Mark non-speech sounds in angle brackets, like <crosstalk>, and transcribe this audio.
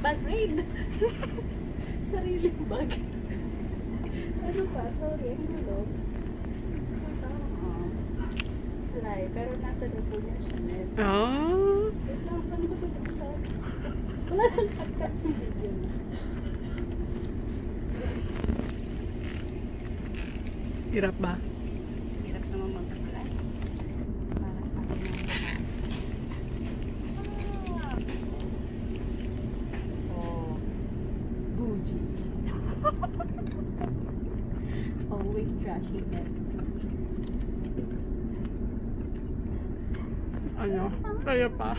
Wait! <laughs> Sariling bag. ano pa? Sorry, ang gulo. Ah, Fly, pero nasa luto niya siya. Oh. Wait lang, paano ko ito? Wala nang pagkat ng video na. Hirap ba? Hirap naman mag-fly. Para sa akin ang Ah. <laughs> Always trashing it. Ano? Kaya pa.